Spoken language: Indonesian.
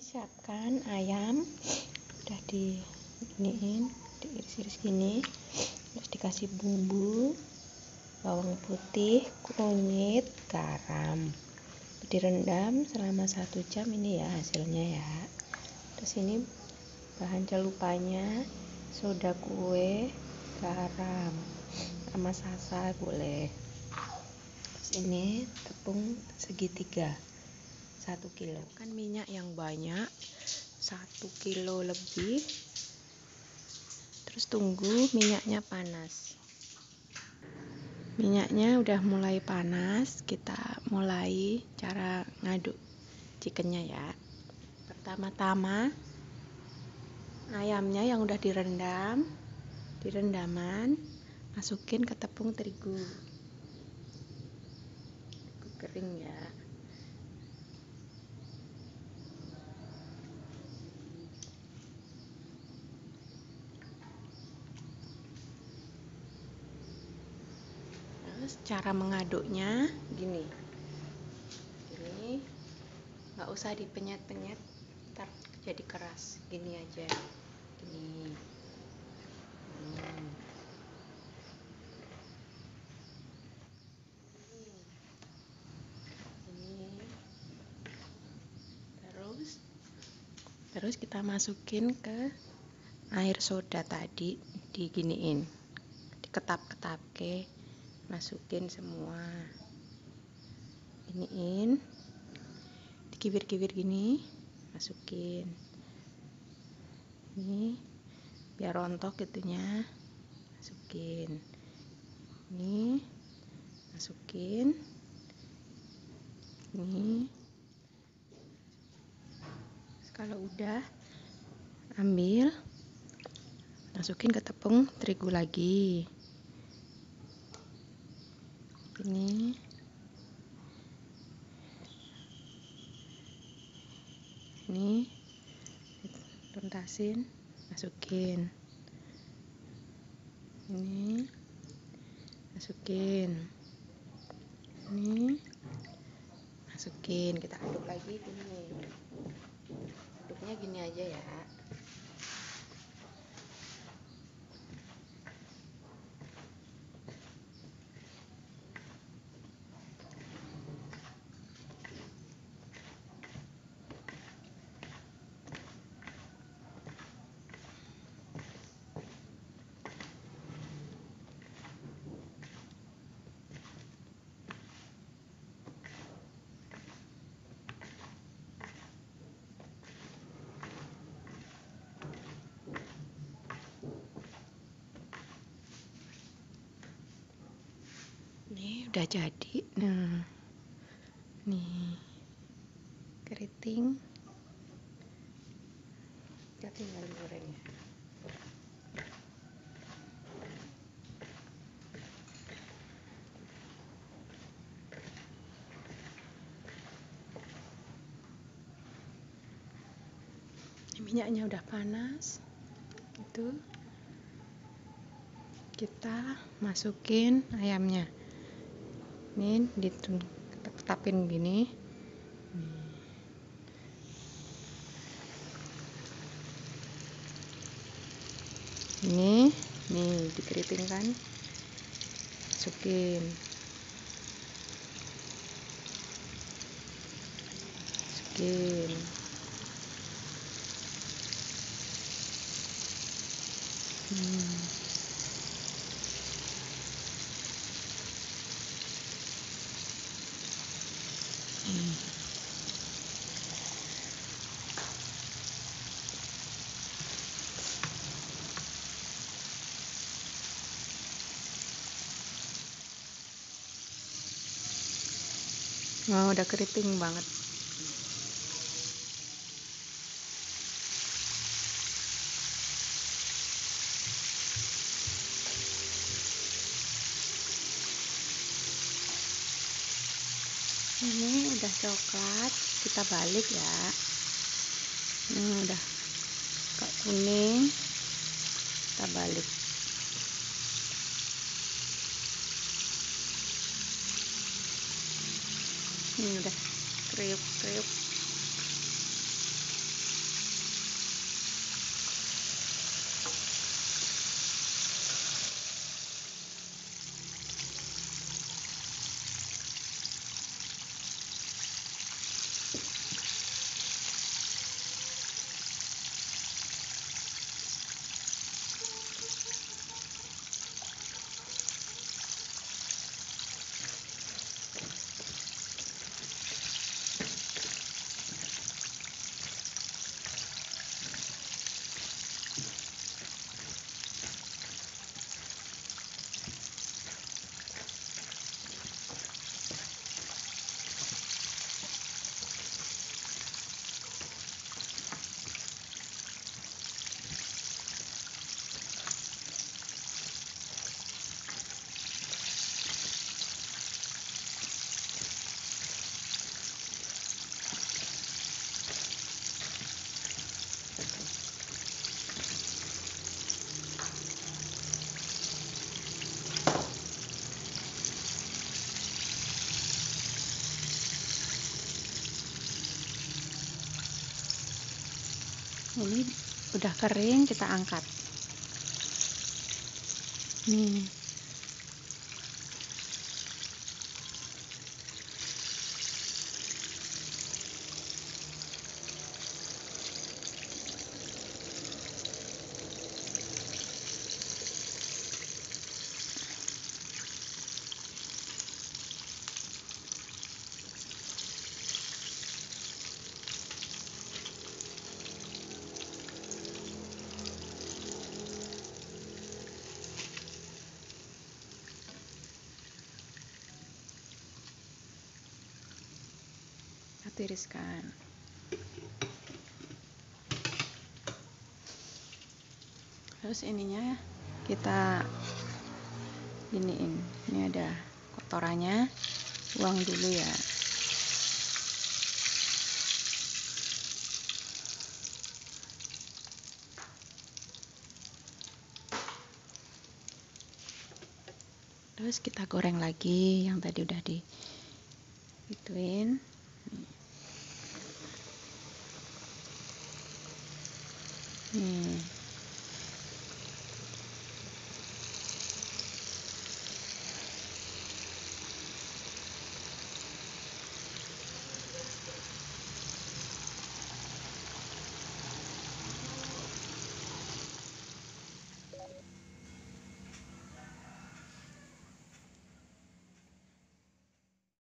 siapkan ayam. Udah di iniin diiris-iris gini. Terus dikasih bumbu bawang putih kunyit garam. Direndam selama satu jam ini ya hasilnya ya. Terus ini bahan celupanya soda kue garam sama sasa boleh. Terus ini tepung segitiga satu kilo. Kan minyak yang banyak satu kilo lebih. Terus tunggu minyaknya panas. Minyaknya udah mulai panas kita mulai cara ngaduk chickennya ya. Pertama-tama ayamnya yang udah direndam direndaman masukin ke tepung terigu. Kering ya terus cara mengaduknya? Gini. Gini nggak usah dipenyet-penyet ntar jadi keras. Gini aja. Gini. Hmm. ini terus? Terus kita masukin ke air soda tadi diginiin. Diketap-ketap ke masukin semua. Iniin. Dikibir-kibir gini masukin. Ini biar rontok gitunya masukin. Ini masukin. Ini. Kalau udah ambil masukin ke tepung terigu lagi ini. Ini. Tuntasin masukin. Ini. Masukin. Ini. Masukin. Kita aduk lagi gini aduknya gini aja ya ini udah jadi. Nah. Nih. Keriting. Kita tinggal goreng ya minyaknya udah panas. Itu. Kita masukin ayamnya ini ditetapin gini. Ini nih dikeritingkan masukin. Masukin hmm. Oh, udah keriting banget. Ini udah coklat, kita balik ya. Ini udah kuning, kita balik. ini udah kriuk kriuk ini udah kering kita angkat. Nih tiriskan terus ininya kita iniin. Ini ada kotorannya. Buang dulu ya. Terus kita goreng lagi yang tadi udah di ituin Hmm.